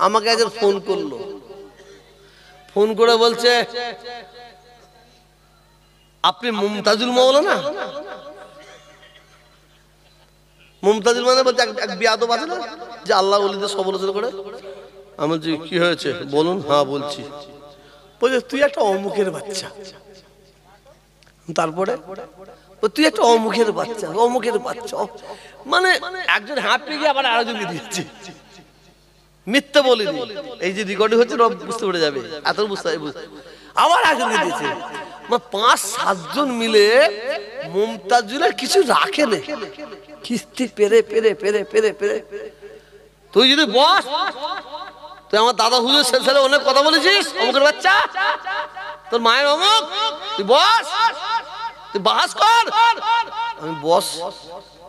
আমাকে একজন ফোন করল। ফোন করে বলছে আপনি মুমতাজুল মৌলানা মুমতাজুল মানে বলছে এক- বিয়াদব আছে না যে আল্লাহ বলিতে সমালোচনা করে? আমি বলছি কি হয়েছে? বলুন। হ্যাঁ বলছি। বলছে তুই একটা অমুকের বাচ্চা। তারপরে তুই একটা অমুখের বাচ্চা অমুখের বাচ্চা। মানে একজন হাঁপিয়ে গিয়ে আবার আরেকজনকে দিয়েছে মিথ্যে বলিনি। এই যে রেকর্ডিং হচ্ছে রব বুঝতে পেরে যাবে। এত বুঝতে আবার একজনকে দিয়েছে। পাঁচ সাতজন মিলে মুমতাজুলের কিছু রাখে নে কিস্তি পেরে পেরে পেরে পেরে পেরে। তুই যদি বস তুই আমার দাদা হুজুর শেষে অনেক কথা বলেছিস অমুকের বাচ্চা। তোর মায়ের অমুক। তুই বস তুই বাস কর। আমি বস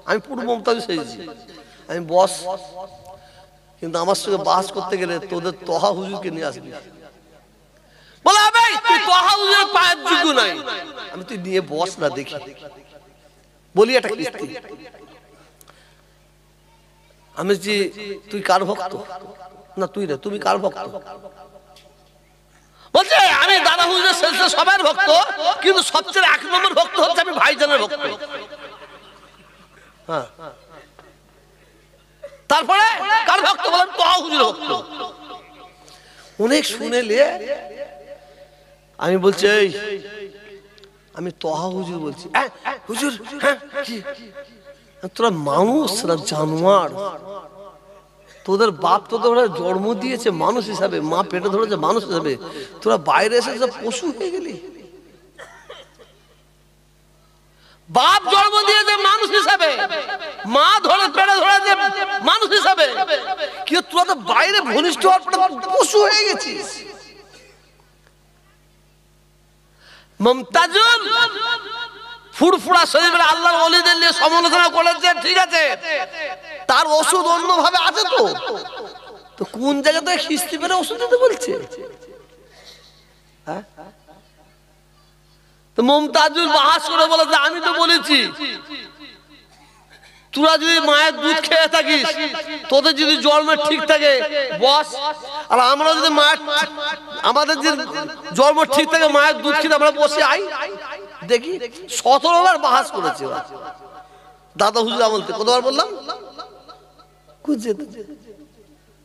আমি পুরো মমতাজ সেজেছি আমি বস কিন্তু আমার সঙ্গে বাস করতে গেলে তোদের তহা হুজুরকে নিয়ে আসবি। আমি তুই নিয়ে বস না দেখি। বলি কিস্তি আমি যে তুই কার ভক্ত? না, তুই তুমি কার ভক্ত? বলছে, আমি দাদা হুজুরের শেষে সবার ভক্ত, কিন্তু সবচেয়ে এক নম্বর ভক্ত হচ্ছে আমি ভাইজানের ভক্ত। হ্যাঁ। তারপরে ভক্ত বলেন তহা হুজুর ভক্ত? অনেক শুনে নিয়ে আমি বলছি এই আমি তহা হুজুর বলছি। "হ্যাঁ, হুজুর হ্যাঁ তোরা মানুষ না জানোয়ার। তোদের বাপ তোদের ওরা জন্ম দিয়েছে মানুষ হিসাবে মা পেটে ধরেছে মানুষ হিসাবে। তোরা বাইরে এসে পশু হয়ে গেলি? বাপ জন্ম দিয়েছে মানুষ হিসাবে মা ধরে পেটে ধরেছে মানুষ হিসাবে কিন্তু তোরা তো বাইরে ঘনিষ্ঠ হওয়ার পরে পশু হয়ে গেছিস মমতাজুল ফুরফুরা শরীফের আল্লাহর ওলিদের নিয়ে সমালোচনা করেছে, ঠিক আছে? তার ওষুধ অন্যভাবে আছে তো। তো কোন জায়গা থেকে খিস্তি পেরে ওষুধ দিতে বলছে? হ্যাঁ? তো মমতাজুল বাহাস করে বলেছে, আমি তো বলেছি তোরা যদি মায়ের দুধ খেয়ে থাকিস, তোদের যদি জন্মের ঠিক থাকে, বস আর আমরা যদি মায়ের, আমাদের যে জন্ম ঠিক থাকে, মায়ের দুধ খেতে আমরা বসে আই দেখি, সতেরো বার বাহাস করেছে। দাদা হুজুর থেকে কতবার বললাম খুঁজছে তো।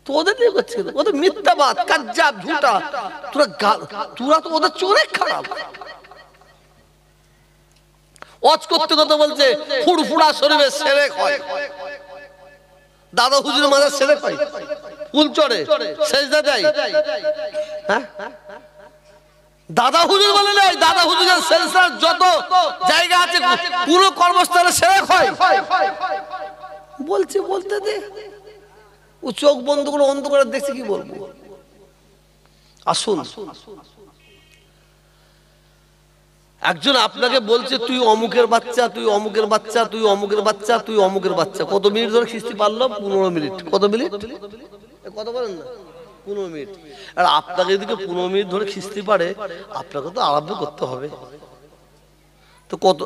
তোদের নিয়ে করছে। ওদের মিথ্যাবাদ, কাজ্জাব, ঝুটা তোরা তোরা তো ওদের চোরে খারাপ অজ করতে কথা বলছে, ফুরফুরা শরীরে সেরে হয় দাদা হুজুরের মাঝে সেরে হয় ফুল চড়ে, সেজদা দেয়। হ্যাঁ? দাদা হুজুর বলে নাই, দাদা হুজুরের সেলসার যত জায়গা আছে, পুরো কর্মস্থলে সেরে হয় বলছে, বলতে দে। ও চোখ বন্ধ করে অন্ধ করে দেখছে, কি বলব? আসুন। একজন আপনাকে বলছে, তুই অমুকের বাচ্চা, তুই অমুকের বাচ্চা, তুই অমুকের বাচ্চা, তুই অমুকের বাচ্চা। কত মিনিট ধরে খিস্তি পারল? পনেরো মিনিট। কত মিনিট? কত বলেন না? পনেরো মিনিট। আর আপনাকে যদি পনেরো মিনিট ধরে খিস্তি পারে, আপনাকে তো আরম্ভ করতে হবে। তো কত,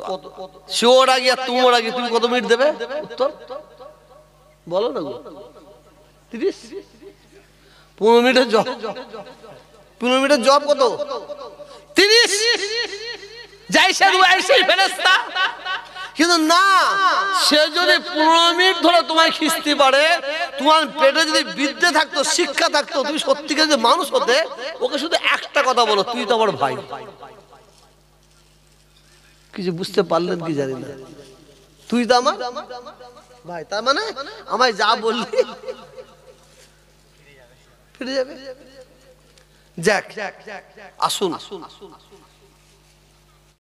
সে ওর আগে আর তুমি ওর আগে, তুমি কত মিনিট দেবে? উত্তর? বলো না গো। তিরিশ? পনেরো মিনিটের জব। পনেরো মিনিটের জব কত? তিরিশ? যাই সে রুয়াই সেই ফেরেস্তা কিন্তু না, সে যদি পনেরো মিনিট ধরে তোমায় খিস্তি পারে, তোমার পেটে যদি বিদ্যে থাকতো, শিক্ষা থাকতো, তুমি সত্যিকার যদি মানুষ হতে, ওকে শুধু একটা কথা বলো, তুই তো আমার ভাই। কিছু বুঝতে পারলেন কি জানি না। তুই তো আমার ভাই, তার মানে আমায় যা বললি ফিরে যাবে। যাক, আসুন।